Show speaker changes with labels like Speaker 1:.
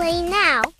Speaker 1: play now.